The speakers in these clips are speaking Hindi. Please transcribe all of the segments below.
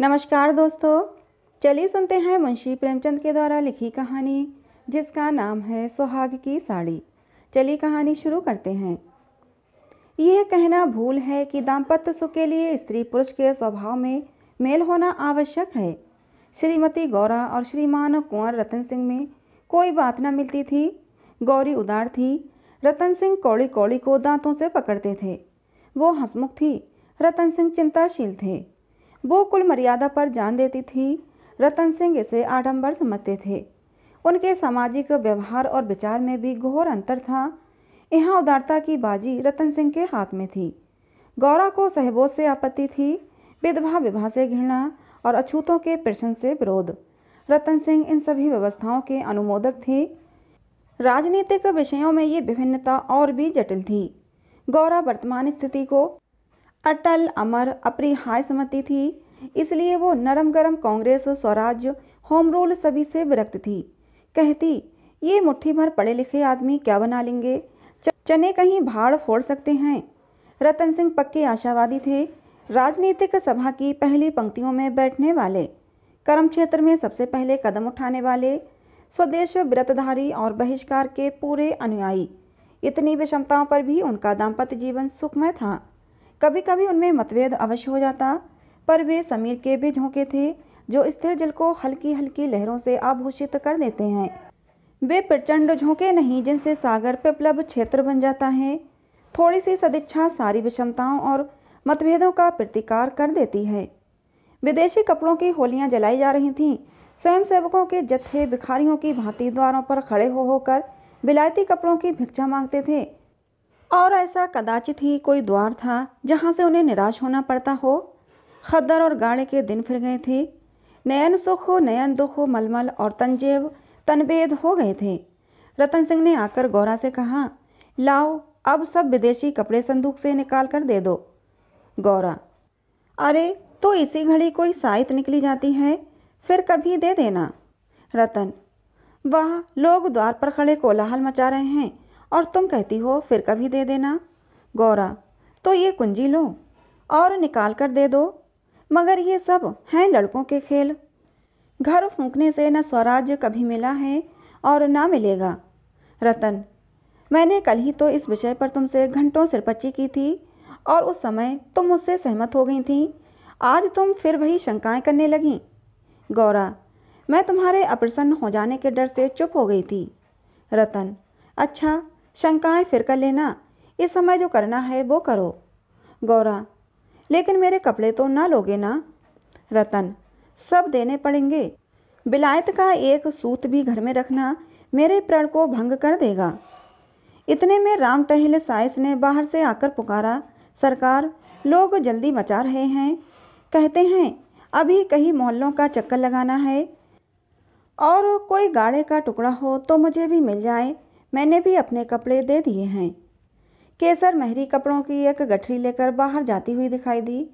नमस्कार दोस्तों, चलिए सुनते हैं मुंशी प्रेमचंद के द्वारा लिखी कहानी, जिसका नाम है सुहाग की साड़ी। चलिए कहानी शुरू करते हैं। यह कहना भूल है कि दाम्पत्य सुख के लिए स्त्री पुरुष के स्वभाव में मेल होना आवश्यक है। श्रीमती गौरा और श्रीमान कुंवर रतन सिंह में कोई बात न मिलती थी। गौरी उदार थी। रतन सिंह कौड़ी कौड़ी को दांतों से पकड़ते थे। वो हंसमुख थी। रतन सिंह चिंताशील थे। वो कुल मर्यादा पर जान देती थी। रतन सिंह इसे आडंबर समझते थे। उनके सामाजिक व्यवहार और विचार में भी घोर अंतर था। यहाँ उदारता की बाजी रतन सिंह के हाथ में थी। गौरा को सहबोध से आपत्ति थी, विधवा विवाह से घृणा और अछूतों के प्रश्न से विरोध। रतन सिंह इन सभी व्यवस्थाओं के अनुमोदक थे। राजनीतिक विषयों में ये विभिन्नता और भी जटिल थी। गौरा वर्तमान स्थिति को अटल अमर अपरिहाय समझती थी, इसलिए वो नरम गरम कांग्रेस स्वराज्य, होम रूल सभी से विरक्त थी। कहती, ये मुट्ठी भर पढ़े लिखे आदमी क्या बना लेंगे? चने कहीं भाड़ फोड़ सकते हैं? रतन सिंह पक्के आशावादी थे। राजनीतिक सभा की पहली पंक्तियों में बैठने वाले, कर्म क्षेत्र में सबसे पहले कदम उठाने वाले, स्वदेश व्रतधारी और बहिष्कार के पूरे अनुयायी, इतनी विषमताओं पर भी उनका दाम्पत्य जीवन सुखमय था। कभी कभी उनमें मतभेद अवश्य हो जाता, पर वे समीर के भी झोंके थे, जो स्थिर जल को हल्की हल्की लहरों से आभूषित कर देते हैं। वे प्रचंड झोंके नहीं, जिनसे सागर पिपलब क्षेत्र बन जाता है। थोड़ी सी सदिच्छा सारी विषमताओं और मतभेदों का प्रतिकार कर देती है। विदेशी कपड़ों की होलियाँ जलाई जा रही थीं। स्वयं सेवकों के जत्थे भिखारियों की भांति द्वारों पर खड़े हो होकर विलायती कपड़ों की भिक्षा मांगते थे। और ऐसा कदाचित ही कोई द्वार था जहाँ से उन्हें निराश होना पड़ता हो। खद्दर और गाड़े के दिन फिर गए थे। नयन सुख नयन दुख मलमल और तंजेब तनबेद हो गए थे। रतन सिंह ने आकर गौरा से कहा, लाओ, अब सब विदेशी कपड़े संदूक से निकाल कर दे दो। गौरा, अरे तो इसी घड़ी कोई साइत निकली जाती है? फिर कभी दे देना। रतन, वाह, लोग द्वार पर खड़े कोलाहल मचा रहे हैं। और तुम कहती हो, फिर कभी दे देना। गौरा तो ये कुंजी लो और निकाल कर दे दो, मगर ये सब हैं लड़कों के खेल। घर फूंकने से न स्वराज्य कभी मिला है और ना मिलेगा। रतन, मैंने कल ही तो इस विषय पर तुमसे घंटों सिरपच्ची की थी और उस समय तुम मुझसे सहमत हो गई थी। आज तुम फिर वही शंकाएँ करने लगी। गौरा, मैं तुम्हारे अप्रसन्न हो जाने के डर से चुप हो गई थी। रतन अच्छा शंकाएँ फिर कर लेना। इस समय जो करना है, वो करो। गौरा, लेकिन मेरे कपड़े तो ना लोगे ना? रतन, सब देने पड़ेंगे। बिलायत का एक सूत भी घर में रखना मेरे प्रण को भंग कर देगा। इतने में राम टहल साइस ने बाहर से आकर पुकारा, सरकार, लोग जल्दी मचा रहे हैं। कहते हैं, अभी कहीं मोहल्लों का चक्कर लगाना है। और कोई गाड़े का टुकड़ा हो तो मुझे भी मिल जाए। मैंने भी अपने कपड़े दे दिए हैं। केसर महरी कपड़ों की एक गठरी लेकर बाहर जाती हुई दिखाई दी।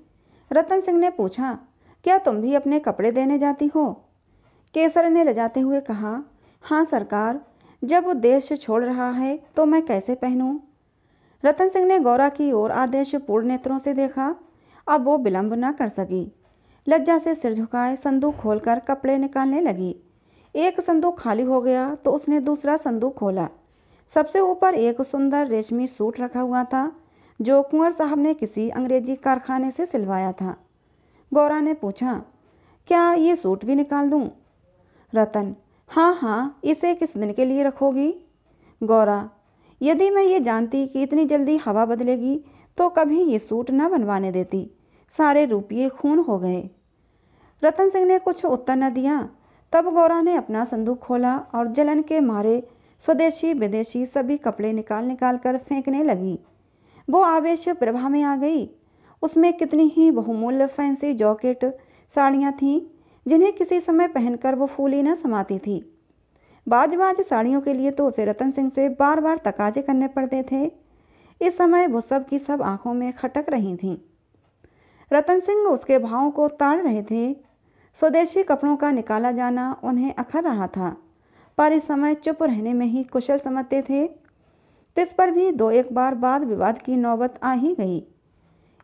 रतन सिंह ने पूछा, क्या तुम भी अपने कपड़े देने जाती हो? केसर ने ले जाते हुए कहा हाँ सरकार, जब वो देश छोड़ रहा है तो मैं कैसे पहनूं? रतन सिंह ने गौरा की ओर आदेश पूर्ण नेत्रों से देखा। अब वो विलंब न कर सकी। लज्जा से सिर झुकाए संदूक खोलकर कपड़े निकालने लगी। एक संदूक खाली हो गया तो उसने दूसरा संदूक खोला। सबसे ऊपर एक सुंदर रेशमी सूट रखा हुआ था, जो कुंवर साहब ने किसी अंग्रेज़ी कारखाने से सिलवाया था। गौरा ने पूछा, क्या ये सूट भी निकाल दूँ? रतन हाँ हाँ इसे किस दिन के लिए रखोगी? गौरा, यदि मैं ये जानती कि इतनी जल्दी हवा बदलेगी तो कभी ये सूट न बनवाने देती। सारे रुपये खून हो गए। रतन सिंह ने कुछ उत्तर न दिया। तब गौरा ने अपना संदूक खोला और जलन के मारे स्वदेशी, विदेशी सभी कपड़े निकाल निकाल कर फेंकने लगी। वो आवेश प्रभा में आ गई। उसमें कितनी ही बहुमूल्य फैंसी जॉकेट, साड़ियाँ थीं, जिन्हें किसी समय पहनकर वो फूली न समाती थी। बाज बाज साड़ियों के लिए तो उसे रतन सिंह से बार बार तकाजे करने पड़ते थे। इस समय वो सब की सब आँखों में खटक रही थीं। रतन सिंह उसके भावों को ताड़ रहे थे। स्वदेशी कपड़ों का निकाला जाना उन्हें अखर रहा था। पर इस समय चुप रहने में ही कुशल समझते थे। तिस पर भी दो एक बार बाद विवाद की नौबत आ ही गई।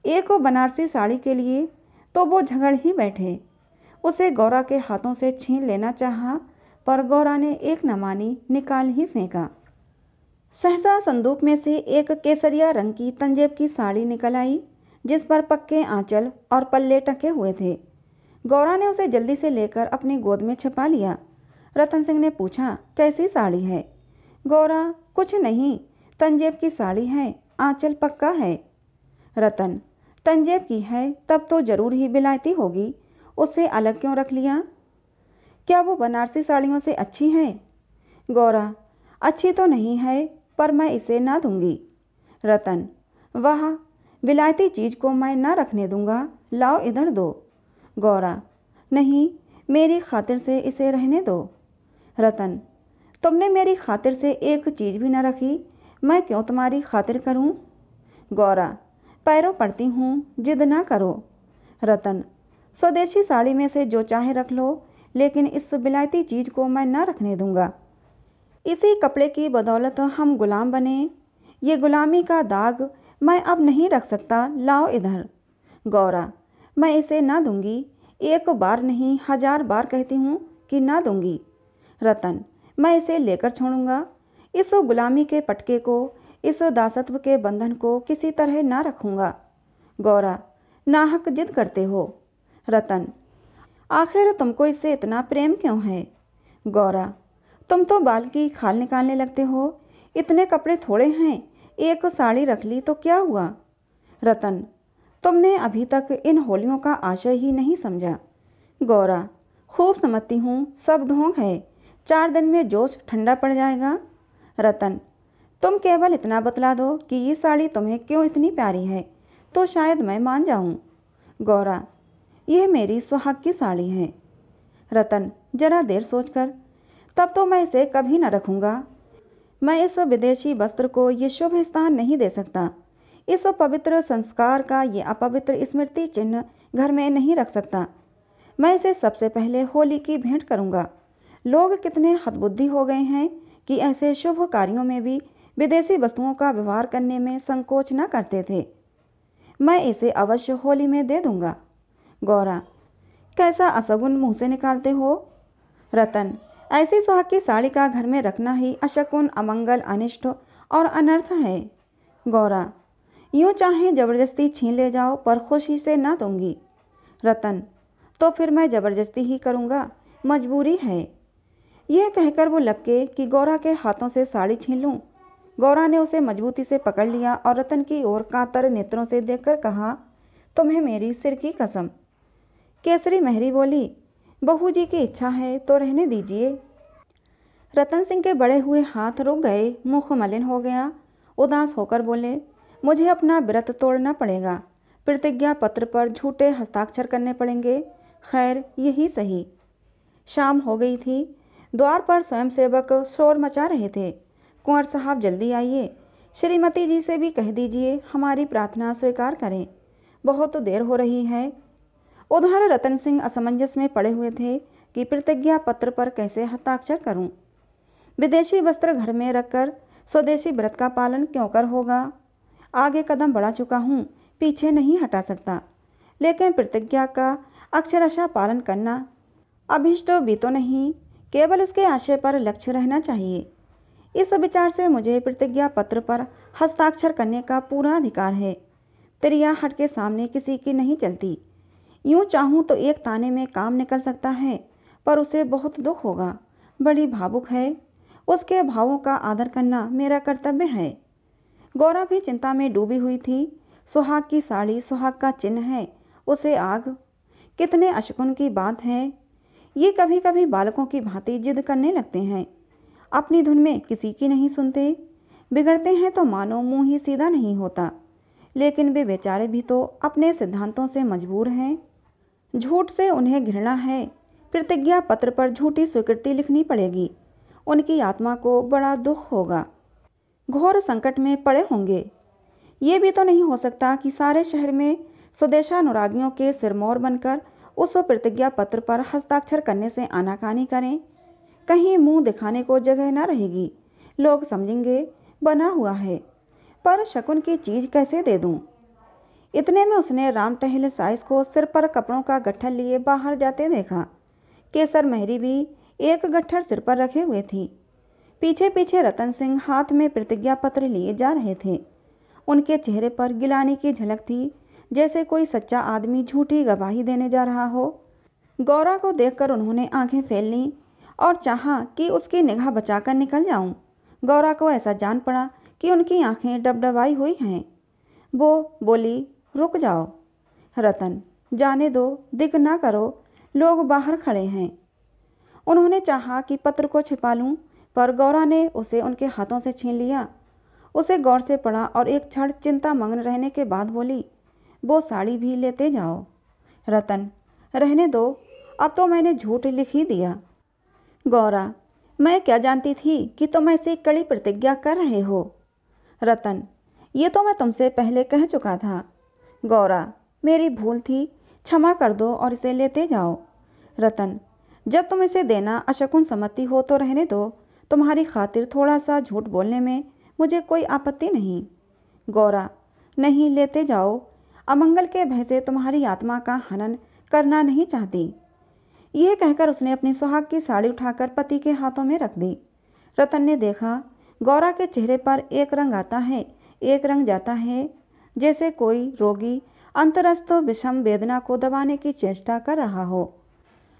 एक बनारसी साड़ी के लिए तो वो झगड़ ही बैठे। उसे गौरा के हाथों से छीन लेना चाहा, पर गौरा ने एक न मानी, निकाल ही फेंका। सहसा संदूक में से एक केसरिया रंग की तंजेब की साड़ी निकल आई, जिस पर पक्के आंचल और पल्ले टके हुए थे। गौरा ने उसे जल्दी से लेकर अपनी गोद में छिपा लिया। रतन सिंह ने पूछा, कैसी साड़ी है? गौरा, कुछ नहीं। तंजेब की साड़ी है, आंचल पक्का है। रतन, तंजेब की है, तब तो ज़रूर ही बिलायती होगी। उसे अलग क्यों रख लिया? क्या वो बनारसी साड़ियों से अच्छी है? गौरा, अच्छी तो नहीं है, पर मैं इसे ना दूँगी। रतन, वाह विलायती चीज़ को मैं ना रखने दूँगा। लाओ इधर दो। गौरा, नहीं, मेरी खातिर से इसे रहने दो। रतन, तुमने मेरी खातिर से एक चीज़ भी ना रखी, मैं क्यों तुम्हारी खातिर करूँ? गौरा, पैरों पड़ती हूँ, जिद ना करो। रतन, स्वदेशी साड़ी में से जो चाहे रख लो, लेकिन इस बिलायती चीज़ को मैं ना रखने दूँगा। इसी कपड़े की बदौलत हम गुलाम बने। ये गुलामी का दाग मैं अब नहीं रख सकता, लाओ इधर। गौरा, मैं इसे ना दूँगी, एक बार नहीं, हज़ार बार कहती हूँ कि ना दूँगी। रतन, मैं इसे लेकर छोड़ूँगा। इस गुलामी के पटके को, इस दासत्व के बंधन को किसी तरह ना रखूँगा। गौरा, नाहक जिद करते हो। रतन, आखिर तुमको इससे इतना प्रेम क्यों है? गौरा, तुम तो बाल की खाल निकालने लगते हो। इतने कपड़े थोड़े हैं, एक साड़ी रख ली तो क्या हुआ? रतन, तुमने अभी तक इन होलियों का आशय ही नहीं समझा। गौरा, खूब समझती हूँ, सब ढोंग है। चार दिन में जोश ठंडा पड़ जाएगा। रतन, तुम केवल इतना बतला दो कि ये साड़ी तुम्हें क्यों इतनी प्यारी है? तो शायद मैं मान जाऊँ। गौरा, यह मेरी सुहाग की साड़ी है। रतन, जरा देर सोचकर, तब तो मैं इसे कभी न रखूँगा। मैं इस विदेशी वस्त्र को ये शुभ स्थान नहीं दे सकता। इस पवित्र संस्कार का ये अपवित्र स्मृति चिन्ह घर में नहीं रख सकता। मैं इसे सबसे पहले होली की भेंट करूँगा। लोग कितने हदबुद्धि हो गए हैं कि ऐसे शुभ कार्यों में भी विदेशी वस्तुओं का व्यवहार करने में संकोच न करते थे। मैं इसे अवश्य होली में दे दूँगा। गौरा, कैसा असगुन मुँह से निकालते हो? रतन, ऐसी सुहाग की साड़ी का घर में रखना ही अशकुन, अमंगल, अनिष्ट और अनर्थ है। गौरा, यूँ चाहे ज़बरदस्ती छीन ले जाओ, पर खुशी से ना दूँगी। रतन तो फिर मैं ज़बरदस्ती ही करूँगा? मजबूरी है। यह कहकर वो लपके कि गौरा के हाथों से साड़ी छीन लूँ। गौरा ने उसे मजबूती से पकड़ लिया और रतन की ओर कातर नेत्रों से देखकर कहा, तुम्हें मेरी सिर की कसम। केसरी महरी बोली, बहू जी की इच्छा है तो रहने दीजिए। रतन सिंह के बड़े हुए हाथ रुक गए, मुख मलिन हो गया। उदास होकर बोले, मुझे अपना व्रत तोड़ना पड़ेगा। प्रतिज्ञा पत्र पर झूठे हस्ताक्षर करने पड़ेंगे। खैर, यही सही। शाम हो गई थी। द्वार पर स्वयंसेवक शोर मचा रहे थे। कुंवर साहब, जल्दी आइए। श्रीमती जी से भी कह दीजिए, हमारी प्रार्थना स्वीकार करें। बहुत देर हो रही है। उधर रतन सिंह असमंजस में पड़े हुए थे कि प्रतिज्ञा पत्र पर कैसे हस्ताक्षर करूँ? विदेशी वस्त्र घर में रखकर स्वदेशी व्रत का पालन क्यों कर होगा? आगे कदम बढ़ा चुका हूँ, पीछे नहीं हटा सकता। लेकिन प्रतिज्ञा का अक्षरशः पालन करना अभिष्ट भी तो नहीं। केवल उसके आशय पर लक्ष्य रहना चाहिए। इस विचार से मुझे प्रतिज्ञा पत्र पर हस्ताक्षर करने का पूरा अधिकार है। त्रिया हट के सामने किसी की नहीं चलती। यूँ चाहूँ तो एक ताने में काम निकल सकता है, पर उसे बहुत दुख होगा। बड़ी भावुक है। उसके भावों का आदर करना मेरा कर्तव्य है। गौरा भी चिंता में डूबी हुई थी। सुहाग की साड़ी, सुहाग का चिन्ह है। उसे आग। कितने अशकुन की बात है। ये कभी कभी बालकों की भांति जिद करने लगते हैं। अपनी धुन में किसी की नहीं सुनते। बिगड़ते हैं तो मानो मुँह ही सीधा नहीं होता। लेकिन वे बेचारे भी तो अपने सिद्धांतों से मजबूर हैं। झूठ से उन्हें घृणा है। प्रतिज्ञा पत्र पर झूठी स्वीकृति लिखनी पड़ेगी। उनकी आत्मा को बड़ा दुख होगा। घोर संकट में पड़े होंगे। ये भी तो नहीं हो सकता कि सारे शहर में स्वदेशानुरागियों के सिरमौर बनकर उस प्रतिज्ञा पत्र पर हस्ताक्षर करने से आनाकानी करें। कहीं मुँह दिखाने को जगह न रहेगी। लोग समझेंगे, बना हुआ है। पर शकुन की चीज़ कैसे दे दूँ? इतने में उसने राम टहल साइस को सिर पर कपड़ों का गट्ठर लिए बाहर जाते देखा। केसर मेहरी भी एक गट्ठर सिर पर रखे हुए थी। पीछे पीछे रतन सिंह हाथ में प्रतिज्ञा पत्र लिए जा रहे थे। उनके चेहरे पर गिलानी की झलक थी। जैसे कोई सच्चा आदमी झूठी गवाही देने जा रहा हो। गौरा को देखकर उन्होंने आँखें फैल लीं और चाहा कि उसकी निगाह बचाकर निकल जाऊँ। गौरा को ऐसा जान पड़ा कि उनकी आँखें डबडबाई हुई हैं। वो बोली, रुक जाओ। रतन, जाने दो, दिख ना करो। लोग बाहर खड़े हैं उन्होंने चाहा कि पत्र को छिपा लूँ, पर गौरा ने उसे उनके हाथों से छीन लिया। उसे गौर से पड़ा और एक क्षण चिंता मग्न रहने के बाद बोली वो साड़ी भी लेते जाओ। रतन, रहने दो, अब तो मैंने झूठ लिख ही दिया। गौरा, मैं क्या जानती थी कि तुम ऐसी कड़ी प्रतिज्ञा कर रहे हो? रतन, ये तो मैं तुमसे पहले कह चुका था। गौरा, मेरी भूल थी, क्षमा कर दो और इसे लेते जाओ। रतन, जब तुम इसे देना अशकुन समझती हो तो रहने दो, तुम्हारी खातिर थोड़ा सा झूठ बोलने में मुझे कोई आपत्ति नहीं। गौरा, नहीं, लेते जाओ अमंगल के भय से तुम्हारी आत्मा का हनन करना नहीं चाहती। यह कहकर उसने अपनी सुहाग की साड़ी उठाकर पति के हाथों में रख दी। रतन ने देखा, गौरा के चेहरे पर एक रंग आता है, एक रंग जाता है, जैसे कोई रोगी अंतरस्थ विषम वेदना को दबाने की चेष्टा कर रहा हो।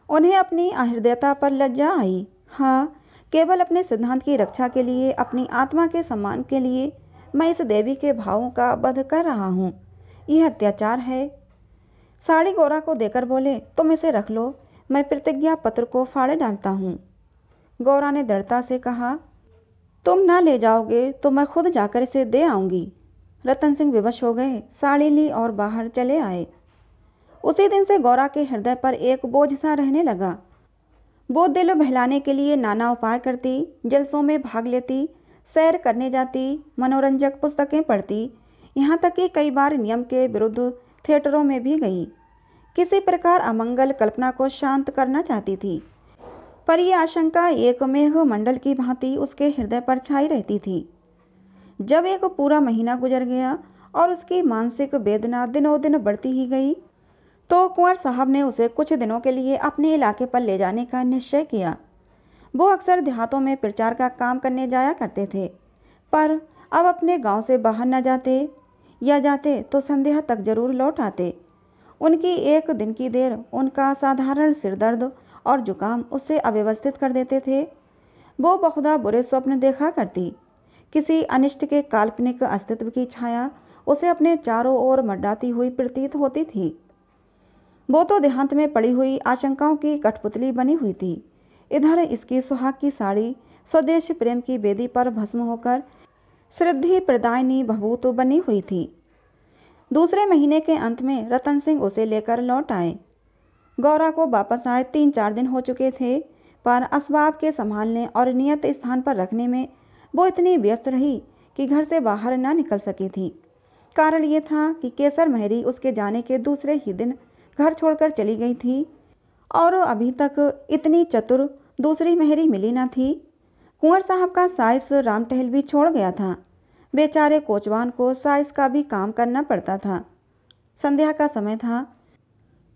उन्हें अपनी अहृदयता पर लज्जा आई। हाँ केवल अपने सिद्धांत की रक्षा के लिए, अपनी आत्मा के सम्मान के लिए मैं इस देवी के भावों का वध कर रहा हूँ। यह अत्याचार है। साड़ी गोरा को देकर बोले, तुम इसे रख लो, मैं प्रतिज्ञा पत्र को फाड़े डालता हूँ। गौरा ने दृढ़ता से कहा, तुम ना ले जाओगे तो मैं खुद जाकर इसे दे आऊँगी। रतन सिंह विवश हो गए साड़ी ली और बाहर चले आए। उसी दिन से गौरा के हृदय पर एक बोझ सा रहने लगा। वो दिल बहलाने के लिए नाना उपाय करती, जलसों में भाग लेती, सैर करने जाती, मनोरंजक पुस्तकें पढ़ती यहाँ तक कि कई बार नियम के विरुद्ध थिएटरों में भी गई। किसी प्रकार अमंगल कल्पना को शांत करना चाहती थी, पर यह आशंका एक मेघ मंडल की भांति उसके हृदय पर छाई रहती थी। जब एक पूरा महीना गुजर गया और उसकी मानसिक वेदना दिनों दिन बढ़ती ही गई तो कुंवर साहब ने उसे कुछ दिनों के लिए अपने इलाके पर ले जाने का निश्चय किया। वो अक्सर देहातों में प्रचार का काम करने जाया करते थे, पर अब अपने गाँव से बाहर न जाते या जाते तो संध्या तक ज़रूर लौट आते। उनकी एक दिन की देर उनका साधारण सिरदर्द और जुकाम उससे अव्यवस्थित कर देते थे। वो बहुधा बुरे स्वप्न देखा करती। किसी अनिष्ट के काल्पनिक अस्तित्व की छाया उसे अपने चारों ओर मड्डाती हुई प्रतीत होती थी। वो तो देहांत में पड़ी हुई आशंकाओं की कठपुतली बनी हुई थी। इधर इसकी सुहाग की साड़ी, स्वदेश प्रेम की बेदी पर भस्म होकर श्रद्धि प्रदायनी भभूत बनी हुई थी। दूसरे महीने के अंत में रतन सिंह उसे लेकर लौट आए। गौरा को वापस आए तीन चार दिन हो चुके थे, पर असबाब के संभालने और नियत स्थान पर रखने में वो इतनी व्यस्त रही कि घर से बाहर न निकल सकी थी। कारण ये था कि केसर महरी उसके जाने के दूसरे ही दिन घर छोड़कर चली गई थी, और अभी तक इतनी चतुर दूसरी मेहरी मिली न थी। कुंवर साहब का साइस राम टहल भी छोड़ गया था। बेचारे कोचवान को साइस का भी काम करना पड़ता था। संध्या का समय था।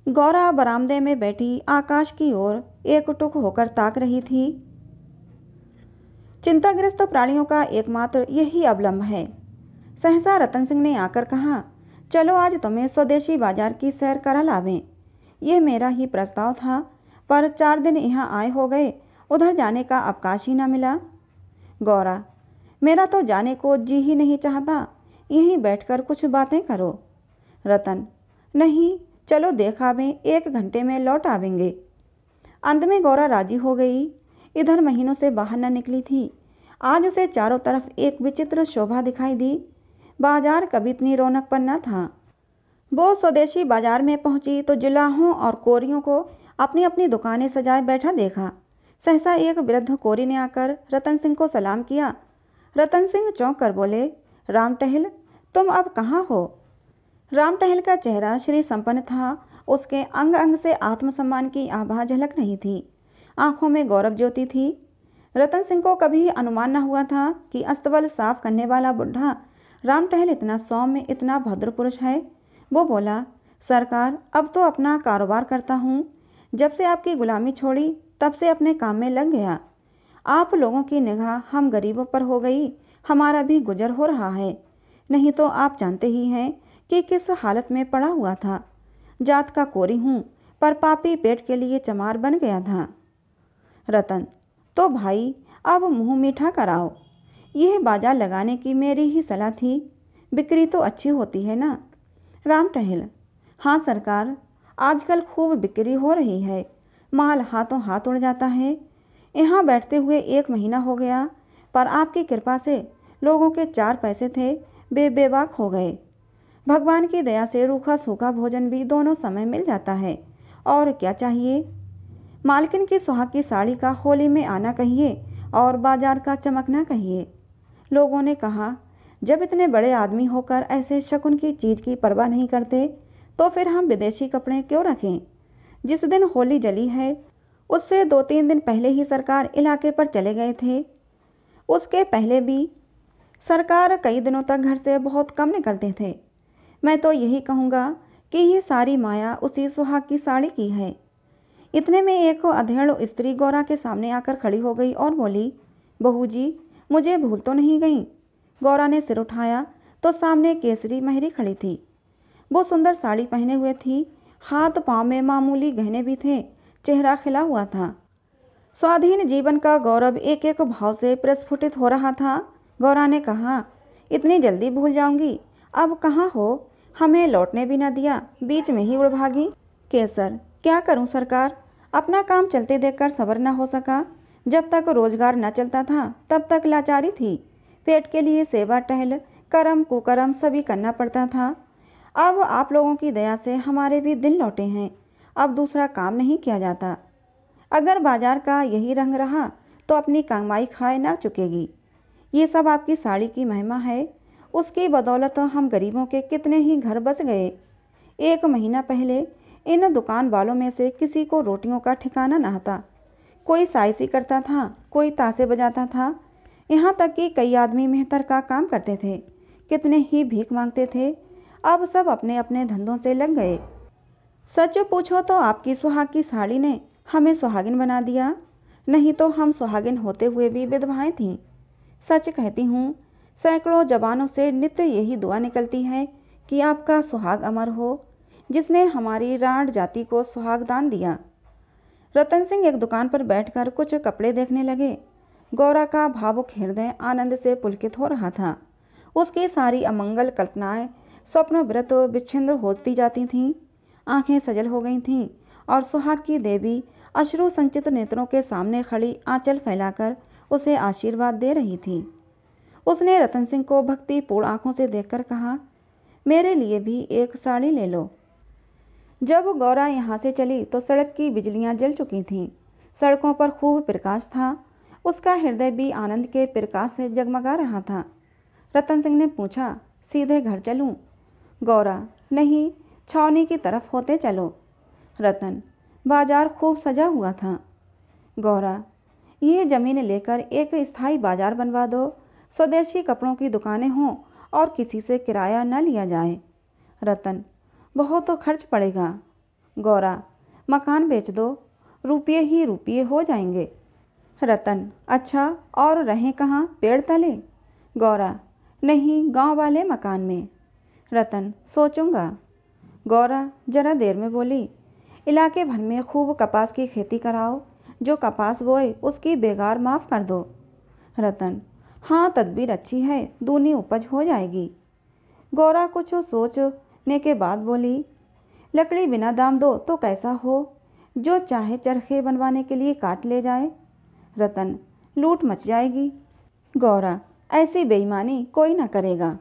गौरा बरामदे में बैठी आकाश की ओर एक टुक होकर ताक रही थी। चिंताग्रस्त प्राणियों का एकमात्र यही अवलंब है। सहसा रतन सिंह ने आकर कहा, चलो आज तुम्हें स्वदेशी बाज़ार की सैर करा लावें। यह मेरा ही प्रस्ताव था, पर चार दिन यहाँ आए हो गए उधर जाने का अवकाश ही ना मिला। गौरा, मेरा तो जाने को जी ही नहीं चाहता। यहीं बैठकर कुछ बातें करो। रतन, नहीं, चलो देखा आवें एक घंटे में लौट आवेंगे। अंत में गौरा राज़ी हो गई। इधर महीनों से बाहर न निकली थी। आज उसे चारों तरफ़ एक विचित्र शोभा दिखाई दी। बाज़ार कभी इतनी रौनक पर न था। वो स्वदेशी बाज़ार में पहुँची तो जुलाहों और कोरियों को अपनी अपनी दुकानें सजाए बैठा देखा। सहसा एक वृद्ध कोरी ने आकर रतन सिंह को सलाम किया। रतन सिंह चौंक कर बोले, राम टहल, तुम अब कहाँ हो? राम टहल का चेहरा श्री संपन्न था। उसके अंग अंग से आत्मसम्मान की आभा झलक नहीं थी। आँखों में गौरव ज्योति थी। रतन सिंह को कभी अनुमान न हुआ था कि अस्तबल साफ़ करने वाला बुढ़ा राम टहल इतना सौम्य, इतना भद्र पुरुष है। वो बोला, सरकार, अब तो अपना कारोबार करता हूँ। जब से आपकी गुलामी छोड़ी तब से अपने काम में लग गया। आप लोगों की निगाह हम गरीबों पर हो गई। हमारा भी गुजर हो रहा है। नहीं तो आप जानते ही हैं कि किस हालत में पड़ा हुआ था। जात का कोरी हूँ, पर पापी पेट के लिए चमार बन गया था। रतन तो भाई, अब मुँह मीठा कराओ। यह बाज़ार लगाने की मेरी ही सलाह थी। बिक्री तो अच्छी होती है ना? राम टहल हाँ सरकार, आजकल खूब बिक्री हो रही है। माल हाथों हाथ उड़ जाता है। यहाँ बैठते हुए एक महीना हो गया, पर आपकी कृपा से लोगों के चार पैसे थे बे बेबाक हो गए। भगवान की दया से रूखा सूखा भोजन भी दोनों समय मिल जाता है। और क्या चाहिए? मालकिन की सुहाग की साड़ी का होली में आना कहिए और बाज़ार का चमकना कहिए। लोगों ने कहा, जब इतने बड़े आदमी होकर ऐसे शकुन की चीज़ की परवाह नहीं करते तो फिर हम विदेशी कपड़े क्यों रखें? जिस दिन होली जली है, उससे दो तीन दिन पहले ही सरकार इलाके पर चले गए थे। उसके पहले भी सरकार कई दिनों तक घर से बहुत कम निकलते थे। मैं तो यही कहूँगा कि ये सारी माया उसी सुहाग की साड़ी की है। इतने में एक अधेड़ स्त्री गौरा के सामने आकर खड़ी हो गई और बोली, बहू जी, मुझे भूल तो नहीं गई। गौरा ने सिर उठाया तो सामने केसरी महरी खड़ी थी। वो सुंदर साड़ी पहने हुए थी हाथ पाँव में मामूली गहने भी थे, चेहरा खिला हुआ था। स्वाधीन जीवन का गौरव एक एक भाव से प्रस्फुटित हो रहा था। गौरा ने कहा, इतनी जल्दी भूल जाऊँगी। अब कहाँ हो? हमें लौटने भी न दिया, बीच में ही उड़ भागी। केसर क्या करूँ सरकार? अपना काम चलते देखकर सबर न हो सका। जब तक रोज़गार न चलता था, तब तक लाचारी थी। पेट के लिए सेवा, टहल, कर्म, कुकर्म सभी करना पड़ता था। अब आप लोगों की दया से हमारे भी दिन लौटे हैं। अब दूसरा काम नहीं किया जाता। अगर बाज़ार का यही रंग रहा तो अपनी कमाई खाए ना चुकेगी। ये सब आपकी साड़ी की महिमा है। उसकी बदौलत हम गरीबों के कितने ही घर बस गए। एक महीना पहले इन दुकान वालों में से किसी को रोटियों का ठिकाना न था कोई साइसी करता था, कोई तासे बजाता था। यहाँ तक कि कई आदमी मेहतर का काम करते थे। कितने ही भीख मांगते थे अब सब अपने अपने धंधों से लग गए। सच पूछो तो आपकी सुहाग की साड़ी ने हमें सुहागिन बना दिया। नहीं तो हम सुहागिन होते हुए भी विधवाएँ थीं। सच कहती हूँ, सैकड़ों जवानों से नित्य यही दुआ निकलती है कि आपका सुहाग अमर हो, जिसने हमारी राण जाति को सुहाग दान दिया। रतन सिंह एक दुकान पर बैठकर कुछ कपड़े देखने लगे। गौरा का भावुक हृदय आनंद से पुलकित हो रहा था। उसकी सारी अमंगल कल्पनाएँ स्वप्न व्रत विच्छिन्न होती जाती थीं, आँखें सजल हो गई थीं, और सुहाग की देवी अश्रु संचित नेत्रों के सामने खड़ी आंचल फैलाकर उसे आशीर्वाद दे रही थी। उसने रतन सिंह को भक्तिपूर्ण आँखों से देखकर कहा, मेरे लिए भी एक साड़ी ले लो। जब गौरा यहाँ से चली तो सड़क की बिजलियाँ जल चुकी थीं। सड़कों पर खूब प्रकाश था। उसका हृदय भी आनंद के प्रकाश से जगमगा रहा था। रतन सिंह ने पूछा, सीधे घर चलूँ? गौरा, नहीं, छावनी की तरफ़ होते चलो। रतन, बाज़ार खूब सजा हुआ था। गौरा, ये ज़मीन लेकर एक स्थायी बाज़ार बनवा दो। स्वदेशी कपड़ों की दुकानें हों और किसी से किराया न लिया जाए। रतन, बहुत तो खर्च पड़ेगा। गौरा, मकान बेच दो। रुपये ही रुपये हो जाएँगे। रतन अच्छा और रहें कहाँ? पेड़ तले? गौरा, नहीं, गाँव वाले मकान में। रतन, सोचूँगा। गौरा जरा देर में बोली, इलाके भर में खूब कपास की खेती कराओ, जो कपास बोए उसकी बेगार माफ़ कर दो। रतन हाँ तदबीर अच्छी है, दूनी उपज हो जाएगी। गौरा कुछ सोचने के बाद बोली, लकड़ी बिना दाम दो तो कैसा हो? जो चाहे चरखे बनवाने के लिए काट ले जाए। रतन, लूट मच जाएगी। गौरा, ऐसी बेईमानी कोई ना करेगा।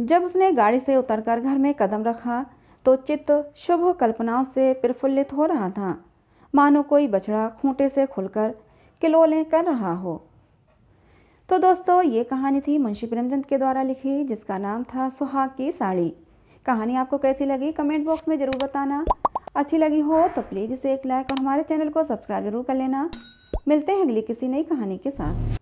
जब उसने गाड़ी से उतरकर घर में कदम रखा तो चित्त शुभ कल्पनाओं से प्रफुल्लित हो रहा था। मानो कोई बछड़ा खूंटे से खुलकर किलोले कर रहा हो। तो दोस्तों, ये कहानी थी मुंशी प्रेमचंद के द्वारा लिखी, जिसका नाम था सुहाग की साड़ी। कहानी आपको कैसी लगी, कमेंट बॉक्स में ज़रूर बताना। अच्छी लगी हो तो प्लीज़ इसे एक लाइक और हमारे चैनल को सब्सक्राइब ज़रूर कर लेना। मिलते हैं अगली किसी नई कहानी के साथ।